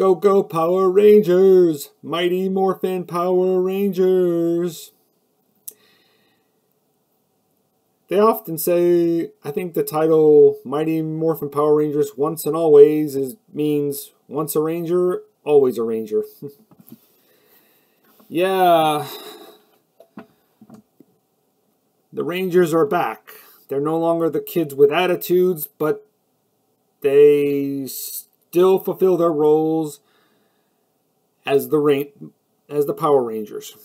Go go Power Rangers! Mighty Morphin Power Rangers! They often say, I think the title Mighty Morphin Power Rangers Once and Always is means once a ranger, always a ranger. yeah. The Rangers are back. They're no longer the kids with attitudes, but they still fulfill their roles as the rain as the Power Rangers.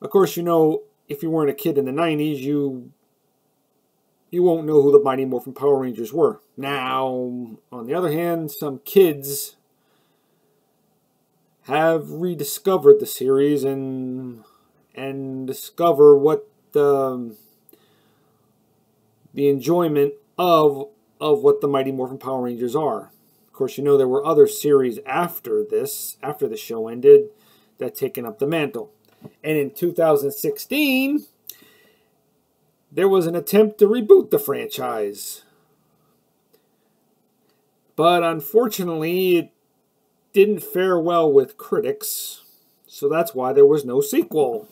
Of course, you know if you weren't a kid in the 90s, you you won't know who the Mighty Morphin Power Rangers were. Now, on the other hand, some kids have rediscovered the series and and discover what the the enjoyment of of what the Mighty Morphin Power Rangers are. Of course, you know there were other series after this, after the show ended, that taken up the mantle. And in 2016, there was an attempt to reboot the franchise. But unfortunately, it didn't fare well with critics, so that's why there was no sequel.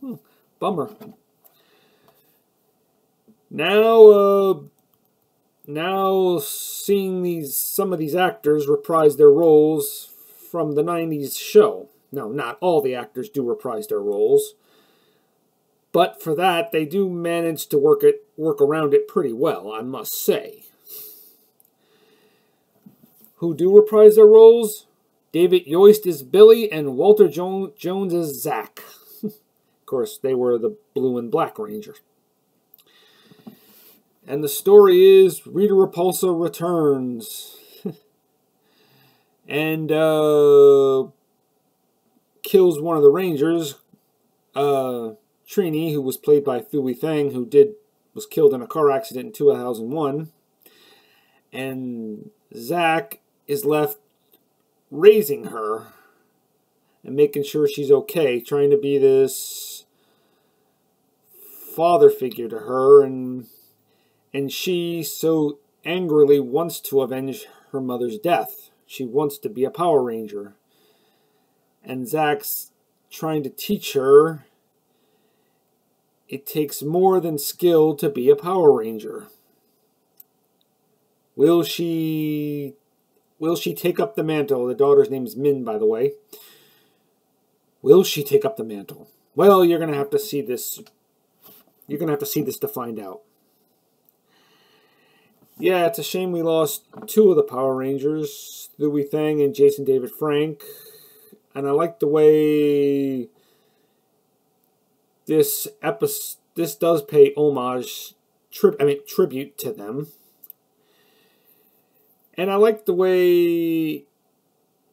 Hmm, bummer. Now, uh, now seeing these some of these actors reprise their roles from the 90s show. Now, not all the actors do reprise their roles, but for that they do manage to work it work around it pretty well, I must say. Who do reprise their roles? David Yost is Billy and Walter jo Jones is Zach. of course, they were the blue and black Rangers. And the story is Rita Repulsa returns. and uh, kills one of the Rangers, uh, Trini, who was played by Thuy Trang, who did was killed in a car accident in 2001. And Zach is left raising her and making sure she's okay, trying to be this father figure to her and and she so angrily wants to avenge her mother's death. She wants to be a Power Ranger. And Zach's trying to teach her it takes more than skill to be a Power Ranger. Will she will she take up the mantle? The daughter's name is Minh, by the way. Will she take up the mantle? Well, you're gonna have to see this. You're gonna have to see this to find out. Yeah, it's a shame we lost two of the Power Rangers, Thuy Trang and Jason David Frank. And I like the way this episode this does pay homage tri- I mean tribute to them. And I like the way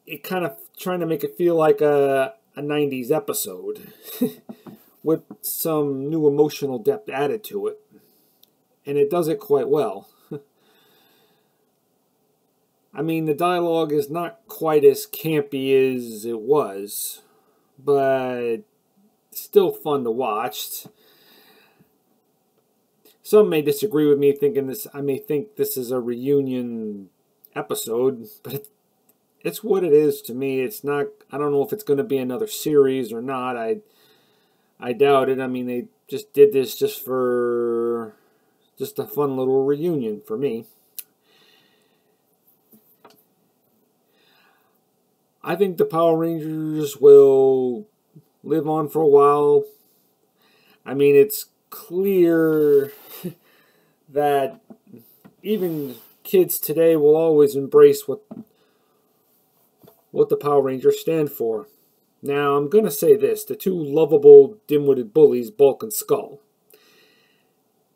it kind of trying to make it feel like a, a 90s episode with some new emotional depth added to it. And it does it quite well. I mean, the dialogue is not quite as campy as it was, but still fun to watch. Some may disagree with me, thinking this. I may think this is a reunion episode, but it, it's what it is to me. It's not. I don't know if it's going to be another series or not. I I doubt it. I mean, they just did this just for just a fun little reunion for me. I think the Power Rangers will live on for a while. I mean, it's clear that even kids today will always embrace what what the Power Rangers stand for. Now, I'm going to say this, the two lovable dim-witted bullies, Bulk and Skull.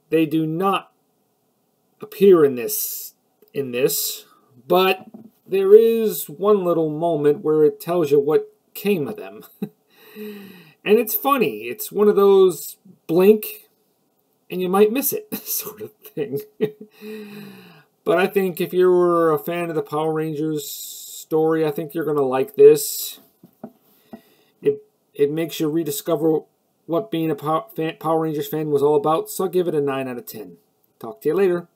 They do not appear in this in this, but there is one little moment where it tells you what came of them. and it's funny. It's one of those blink and you might miss it sort of thing. but I think if you were a fan of the Power Rangers story, I think you're going to like this. It, it makes you rediscover what being a Power Rangers fan was all about, so give it a 9 out of 10. Talk to you later.